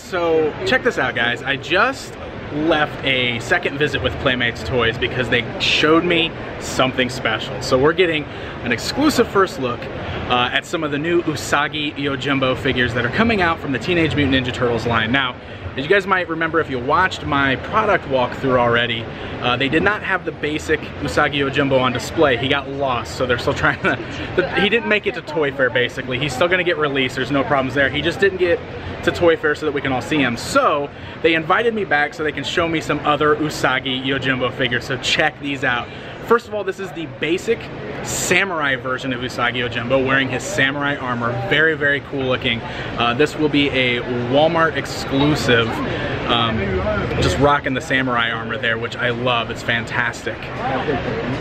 so check this out guys. I just left a second visit with Playmates Toys because they showed me something special. So we're getting an exclusive first look uh, at some of the new Usagi Yojimbo figures that are coming out from the Teenage Mutant Ninja Turtles line. Now, as you guys might remember if you watched my product walkthrough already, uh, they did not have the basic Usagi Yojimbo on display. He got lost, so they're still trying to, he didn't make it to Toy Fair basically. He's still gonna get released, there's no problems there. He just didn't get to Toy Fair so that we can all see him. So, they invited me back so they can show me some other Usagi Yojimbo figures, so check these out. First of all, this is the basic samurai version of Usagi Yojimbo wearing his samurai armor. Very, very cool looking. Uh, this will be a Walmart exclusive. Um, just rocking the samurai armor there, which I love. It's fantastic.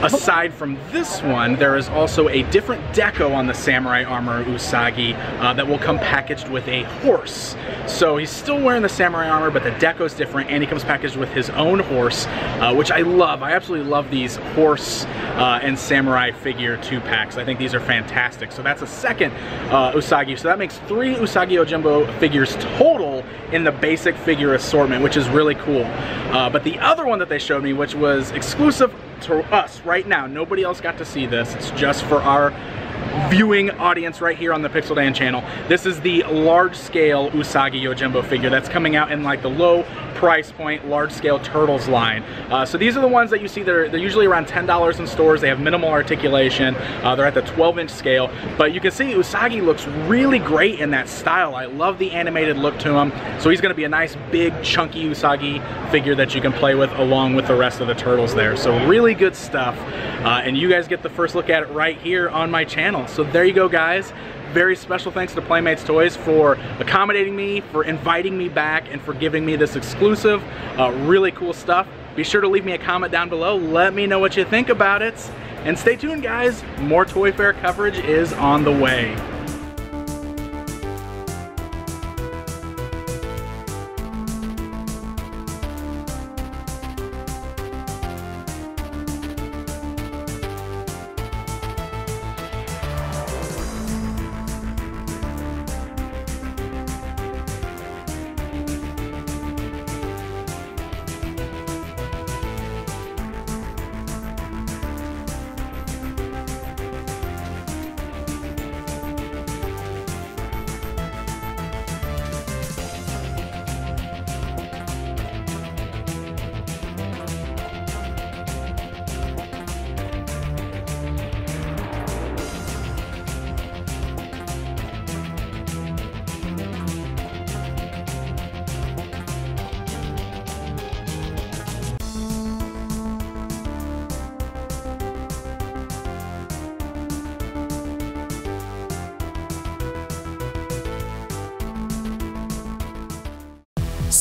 Aside from this one, there is also a different deco on the samurai armor Usagi uh, that will come packaged with a horse. So he's still wearing the samurai armor, but the deco is different, and he comes packaged with his own horse, uh, which I love. I absolutely love these horse uh, and samurai figure two packs. I think these are fantastic. So that's a second uh, Usagi. So that makes three Usagi Yojimbo figures total in the basic figure assortment, which is really cool. Uh, but the other one that they showed me, which was exclusive to us right now, nobody else got to see this. It's just for our viewing audience right here on the Pixel Dan channel. This is the large scale Usagi Yojimbo figure that's coming out in like the low price point large scale turtles line. Uh, so these are the ones that you see, they're, they're usually around $10 in stores. They have minimal articulation. Uh, they're at the 12 inch scale, but you can see Usagi looks really great in that style. I love the animated look to him. So he's gonna be a nice big chunky Usagi figure that you can play with along with the rest of the turtles there. So really good stuff. Uh, and you guys get the first look at it right here on my channel. So there you go guys very special thanks to Playmates Toys for accommodating me, for inviting me back, and for giving me this exclusive, uh, really cool stuff. Be sure to leave me a comment down below. Let me know what you think about it. And stay tuned, guys. More Toy Fair coverage is on the way.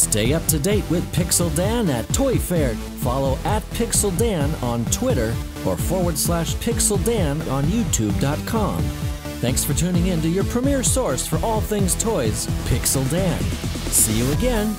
Stay up to date with Pixel Dan at Toy Fair. Follow at Pixel Dan on Twitter or forward slash Pixel Dan on YouTube.com. Thanks for tuning in to your premier source for all things toys, Pixel Dan. See you again